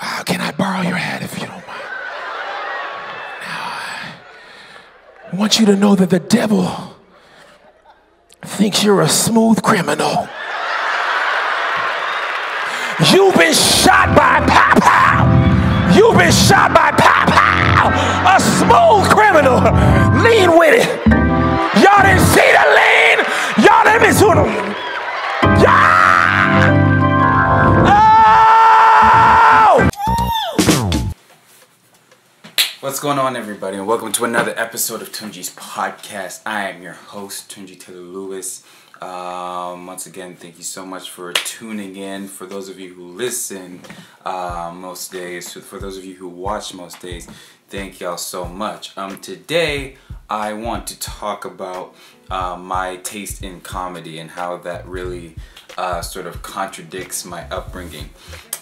Uh, can I borrow your hat if you don't mind? Now, I want you to know that the devil thinks you're a smooth criminal. You've been shot by pow. You've been shot by pow. A smooth criminal. Lean with it. On, everybody, and welcome to another episode of Tunji's podcast. I am your host, Tunji Taylor Lewis. Um, once again, thank you so much for tuning in. For those of you who listen uh, most days, for those of you who watch most days, thank y'all so much. Um, today, I want to talk about uh, my taste in comedy and how that really uh, sort of contradicts my upbringing.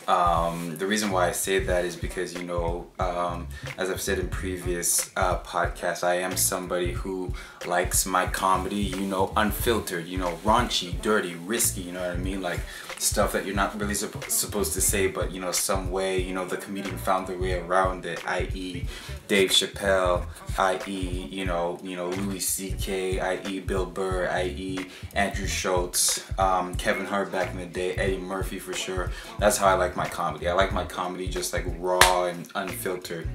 Um, the reason why I say that is because, you know, um, as I've said in previous uh, podcasts, I am somebody who likes my comedy, you know, unfiltered, you know, raunchy, dirty, risky, you know what I mean? Like stuff that you're not really supp- supposed to say, but, you know, some way, you know, the comedian found their way around it, i.e., Dave Chappelle, i.e., you know, you know, Louis C.K., i.e., Bill Burr, i.e., Andrew Schulz, um, Kevin Hart back in the day, Eddie Murphy for sure. That's how I like my comedy. I like my comedy just like raw and unfiltered.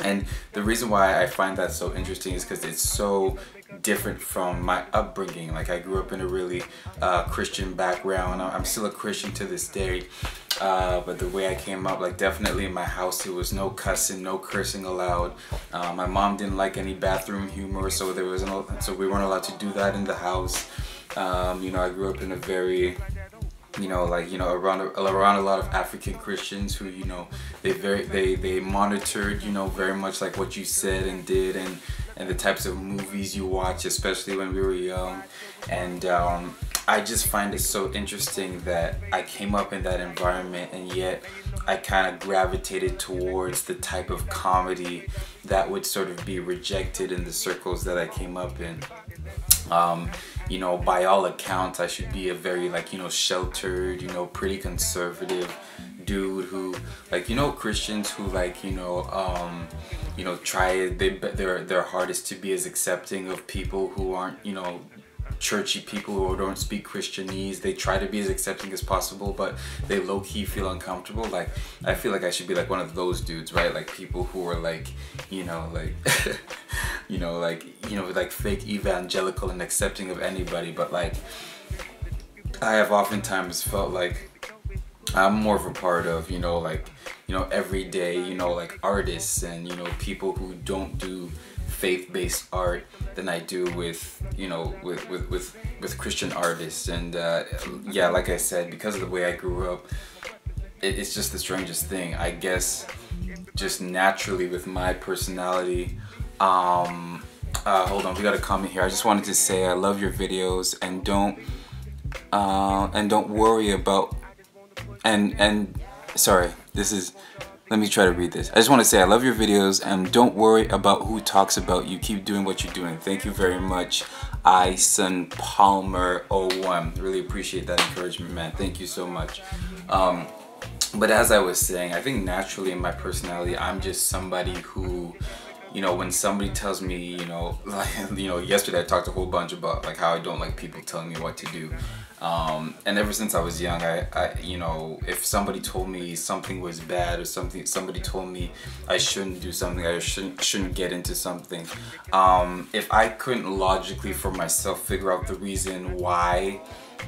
And the reason why I find that so interesting is because it's so different from my upbringing. Like I grew up in a really uh, Christian background. I'm still a Christian to this day. Uh, but the way I came up, like definitely in my house, there was no cussing, no cursing allowed. Uh, my mom didn't like any bathroom humor, so there was no, so we weren't allowed to do that in the house. Um, you know, I grew up in a very you know like you know around around a lot of African Christians who you know they very they they monitored you know very much like what you said and did and and the types of movies you watch especially when we were young. And um, I just find it so interesting that I came up in that environment and yet I kind of gravitated towards the type of comedy that would sort of be rejected in the circles that I came up in um, you know, by all accounts, I should be a very like you know sheltered, you know, pretty conservative dude who like you know Christians who like you know um, you know try they their their hardest to be as accepting of people who aren't you know churchy people who don't speak Christianese. They try to be as accepting as possible, but they low key feel uncomfortable. Like I feel like I should be like one of those dudes, right? Like people who are like, you know, like, you know, like you know, like fake evangelical and accepting of anybody. But like, I have oftentimes felt like I'm more of a part of, you know, like, you know, everyday, you know, like artists and you know people who don't do faith-based art than I do with you know with with with, with Christian artists. And uh, yeah like I said because of the way I grew up it, it's just the strangest thing. I guess just naturally with my personality um uh, hold on we got a comment here. I just wanted to say I love your videos and don't uh, and don't worry about and and sorry this is let me try to read this. I just want to say I love your videos and don't worry about who talks about you. Keep doing what you're doing. Thank you very much. Ison Palmer 01. Really appreciate that encouragement, man. Thank you so much. Um, but as I was saying, I think naturally in my personality, I'm just somebody who you know, when somebody tells me, you know, like, you know, yesterday I talked a whole bunch about like how I don't like people telling me what to do. Um, and ever since I was young, I, I, you know, if somebody told me something was bad or something, somebody told me I shouldn't do something, I shouldn't, shouldn't get into something. Um, if I couldn't logically for myself figure out the reason why,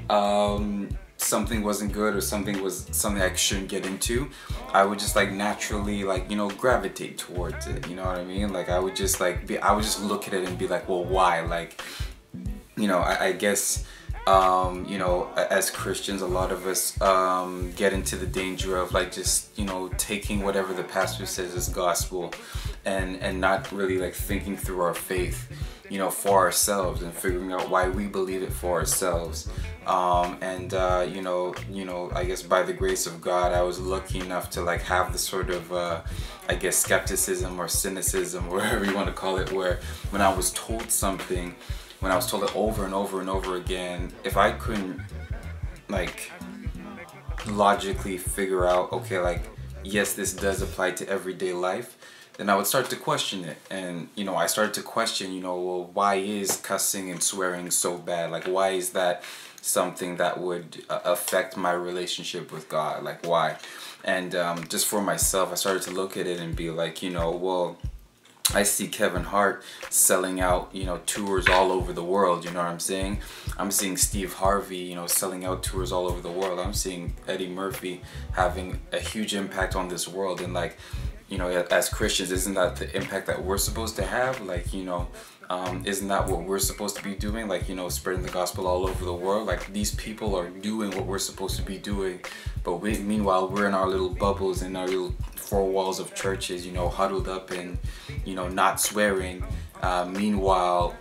um, something wasn't good or something was something I shouldn't get into, I would just like naturally like you know gravitate towards it. You know what I mean? Like I would just like be I would just look at it and be like, well, why? Like, you know, I, I guess. Um, you know, as Christians, a lot of us um, get into the danger of like just you know taking whatever the pastor says as gospel, and and not really like thinking through our faith you know, for ourselves and figuring out why we believe it for ourselves. Um, and uh, you know, you know, I guess by the grace of God, I was lucky enough to like have the sort of, uh, I guess, skepticism or cynicism, whatever you want to call it, where when I was told something, when I was told it over and over and over again, if I couldn't like logically figure out, okay, like yes, this does apply to everyday life, then I would start to question it. And, you know, I started to question, you know, well, why is cussing and swearing so bad? Like, why is that something that would uh, affect my relationship with God? Like, why? And um, just for myself, I started to look at it and be like, you know, well, I see Kevin Hart selling out, you know, tours all over the world. You know what I'm saying? I'm seeing Steve Harvey, you know, selling out tours all over the world. I'm seeing Eddie Murphy having a huge impact on this world. And like, you know, as Christians, isn't that the impact that we're supposed to have? Like, you know, um, isn't that what we're supposed to be doing? Like, you know, spreading the gospel all over the world. Like, these people are doing what we're supposed to be doing, but we, meanwhile, we're in our little bubbles in our little four walls of churches, you know, huddled up and, you know, not swearing. Uh, meanwhile,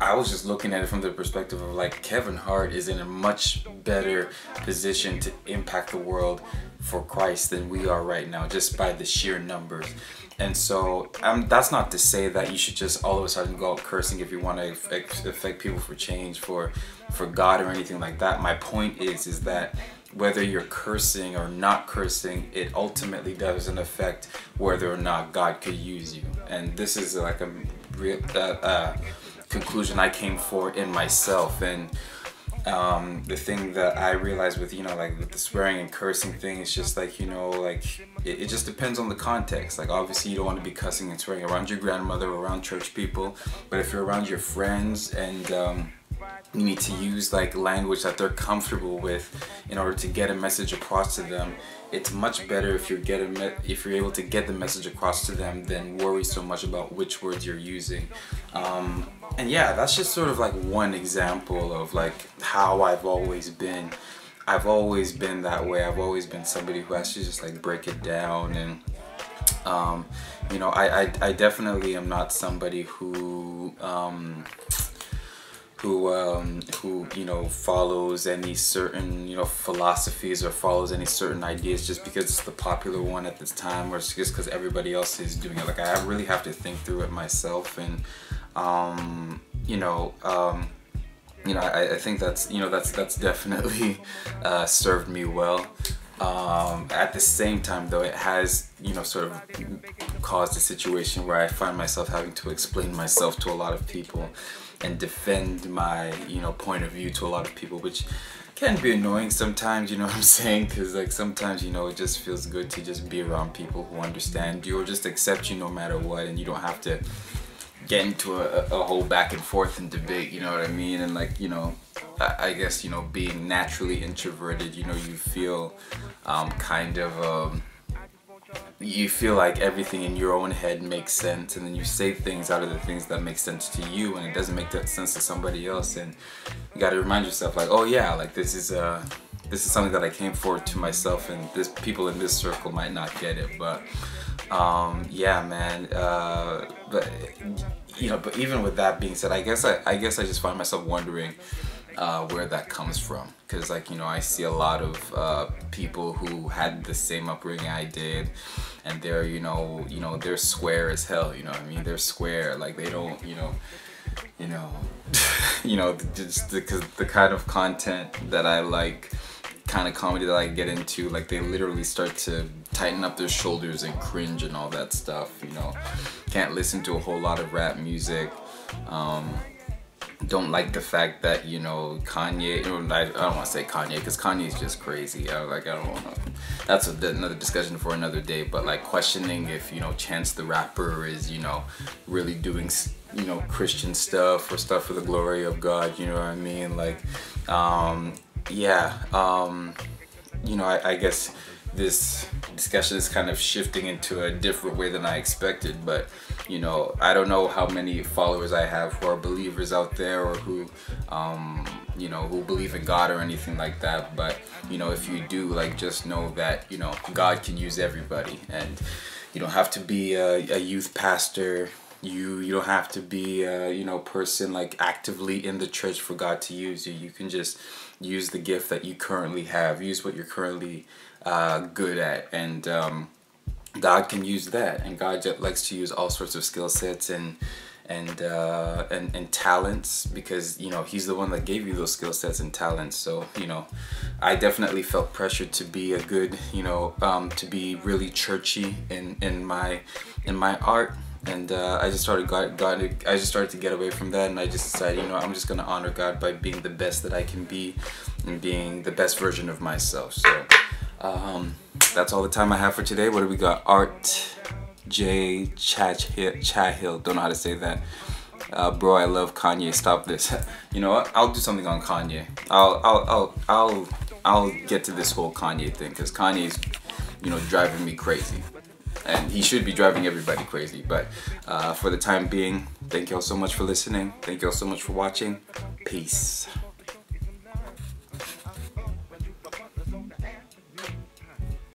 I was just looking at it from the perspective of like Kevin Hart is in a much better position to impact the world for Christ than we are right now, just by the sheer numbers. And so um, that's not to say that you should just all of a sudden go out cursing if you want to affect people for change, for for God or anything like that. My point is is that whether you're cursing or not cursing, it ultimately doesn't affect whether or not God could use you. And this is like a uh, conclusion I came for in myself. And um, the thing that I realized with you know like with the swearing and cursing thing, it's just like you know like it, it just depends on the context. Like obviously you don't want to be cussing and swearing around your grandmother, around church people, but if you're around your friends and um, you need to use like language that they're comfortable with in order to get a message across to them. It's much better if you're get a if you're able to get the message across to them than worry so much about which words you're using. Um, and yeah that's just sort of like one example of like how I've always been. I've always been that way. I've always been somebody who has to just like break it down and um, you know I, I, I definitely am not somebody who um, who um, who you know follows any certain you know philosophies or follows any certain ideas just because it's the popular one at this time or just because everybody else is doing it. Like I really have to think through it myself and um, you know um, you know I, I think that's you know that's that's definitely uh, served me well um, at the same time though it has you know sort of caused a situation where I find myself having to explain myself to a lot of people and defend my you know point of view to a lot of people which can be annoying sometimes you know what i'm saying? Because like sometimes you know it just feels good to just be around people who understand you or just accept you no matter what and you don't have to get into a, a whole back and forth and debate you know what i mean? And like you know I, guess you know being naturally introverted you know you feel um, kind of um, you feel like everything in your own head makes sense and then you say things out of the things that make sense to you and it doesn't make that sense to somebody else and you got to remind yourself like oh yeah like this is uh this is something that I came for to myself and this people in this circle might not get it. But um yeah man uh but you know but even with that being said I guess I, I guess I just find myself wondering uh, where that comes from. Because like you know I see a lot of uh, people who had the same upbringing I did and they're you know you know they're square as hell you know I mean? They're square. Like they don't you know you know you know just because the, the kind of content that I like kind of comedy that I get into like they literally start to tighten up their shoulders and cringe and all that stuff you know can't listen to a whole lot of rap music um, don't like the fact that you know Kanye. I, don't want to say Kanye because Kanye is just crazy. I like I don't want to. That's a, another discussion for another day. But like questioning if you know Chance the Rapper is you know really doing you know Christian stuff or stuff for the glory of God. You know what I mean? Like, um, yeah. Um, you know, I, I guess this discussion is kind of shifting into a different way than I expected. But you know, I don't know how many followers I have who are believers out there or who, um, you know, who believe in God or anything like that. But you know, if you do, like, just know that you know God can use everybody, and you don't have to be a, a youth pastor. You you don't have to be a you know person like actively in the church for God to use you. You can just use the gift that you currently have. Use what you're currently uh, good at, and um, God can use that, and God likes to use all sorts of skill sets and and uh, and and talents because you know he's the one that gave you those skill sets and talents. So you know, I definitely felt pressured to be a good you know um, to be really churchy in in my in my art and uh, I just started got, got I just started to get away from that and I just decided you know I'm just gonna honor God by being the best that I can be and being the best version of myself. So um, that's all the time I have for today. What do we got? Art J. Chahill don't know how to say that. Uh, bro I love Kanye. Stop this. You know what? I'll do something on Kanye. I'll I'll I'll I'll, I'll get to this whole Kanye thing because Kanye's you know driving me crazy and he should be driving everybody crazy. But uh, for the time being, thank you all so much for listening. Thank you all so much for watching. Peace.